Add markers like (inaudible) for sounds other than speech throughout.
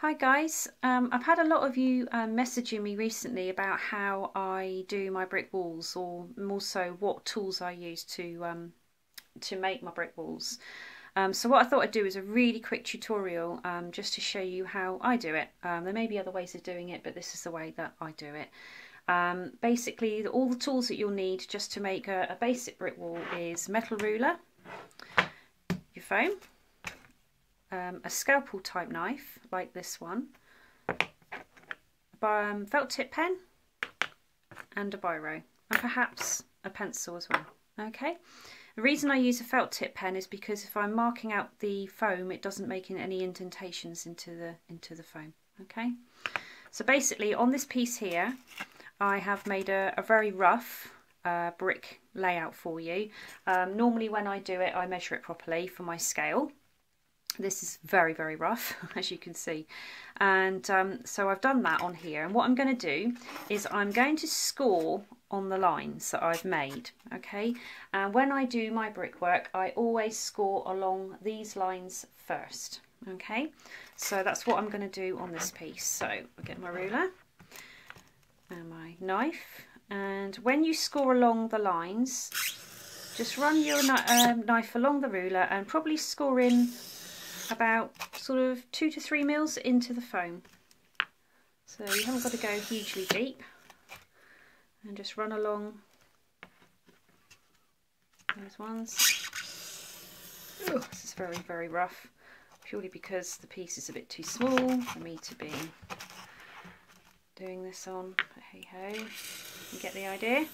Hi guys, um, I've had a lot of you um, messaging me recently about how I do my brick walls or more so what tools I use to um, to make my brick walls. Um, so what I thought I'd do is a really quick tutorial um, just to show you how I do it. Um, there may be other ways of doing it but this is the way that I do it. basically all the tools that you'll need just to make a, a basic brick wall is metal ruler, your foam, um, a scalpel type knife like this one, um, felt tip pen and a biro and perhaps a pencil as well. Okay, the reason I use a felt tip pen is because if I'm marking out the foam it doesn't make any indentations into the into the foam. Okay, so basically on this piece here I have made a, a very rough uh, brick layout for you. Um, normally when I do it I measure it properly for my scale this is very very rough (laughs) as you can see. And um, so I've done that on here. And what I'm going to do is I'm going to score on the lines that I've made okay? And when I do my brickwork I always score along these lines first okay? So that's what I'm going to do on this piece. So I'll get my ruler and my knife. And when you score along the lines just run your um, knife along the ruler and probably score in about sort of two to three mils into the foam. So you haven't got to go hugely deep and just run along those ones. Ooh, this is very, very rough, purely because the piece is a bit too small for me to be doing this on, but hey ho, you get the idea.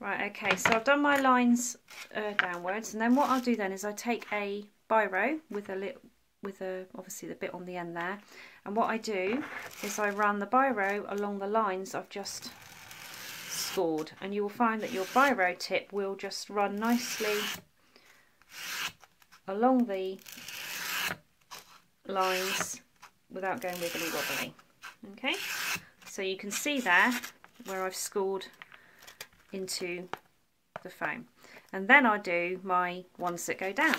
Right, okay, so I've done my lines uh, downwards, and then what I'll do then is I take a biro with a little with a obviously the bit on the end there. And what I do is I run the biro along the lines I've just scored. And you will find that your biro tip will just run nicely along the lines without going wibbly wobbly. Okay? So you can see there where I've scored into the foam and then I do my ones that go down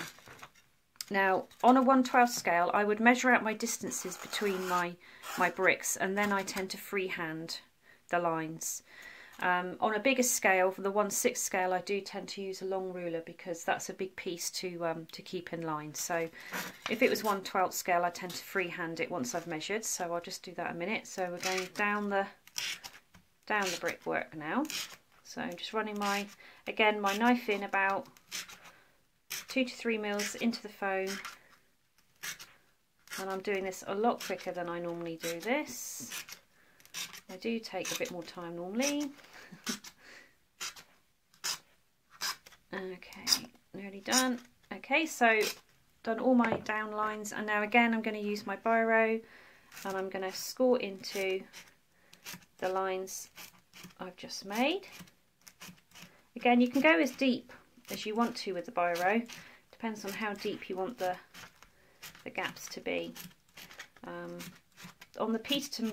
now, on a 112 scale, I would measure out my distances between my, my bricks and then I tend to freehand the lines. Um, on a bigger scale, for the 1 6 scale, I do tend to use a long ruler because that's a big piece to um, to keep in line. So if it was 1 12 scale, I tend to freehand it once I've measured. So I'll just do that a minute. So we're going down the down the brickwork now. So I'm just running my, again, my knife in about two to three mils into the foam and I'm doing this a lot quicker than I normally do this. I do take a bit more time normally. (laughs) okay, nearly done. Okay, so done all my down lines and now again I'm going to use my biro and I'm going to score into the lines I've just made. Again, you can go as deep as you want to with the biro. Depends on how deep you want the, the gaps to be. Um, on the piece to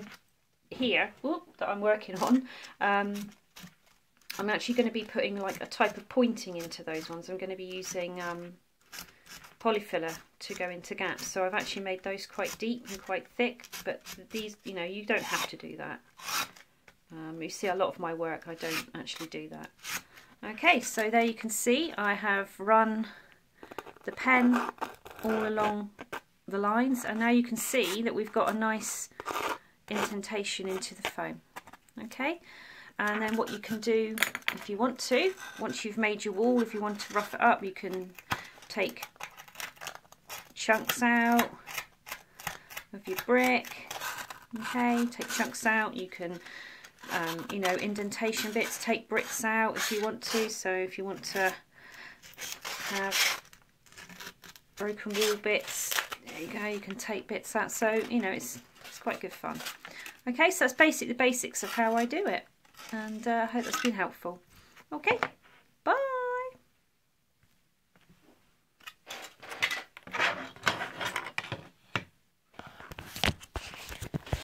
here whoop, that I'm working on, um, I'm actually going to be putting like a type of pointing into those ones. I'm going to be using um, Polyfilla to go into gaps. So I've actually made those quite deep and quite thick, but these, you know, you don't have to do that. Um, you see a lot of my work, I don't actually do that. Okay, so there you can see I have run the pen all along the lines and now you can see that we've got a nice indentation into the foam. Okay, and then what you can do if you want to, once you've made your wall, if you want to rough it up, you can take chunks out of your brick. Okay, take chunks out, you can um, you know, indentation bits, take bricks out if you want to. So if you want to have broken wall bits, there you go, you can take bits out. So, you know, it's, it's quite good fun. Okay, so that's basically the basics of how I do it. And uh, I hope that's been helpful. Okay.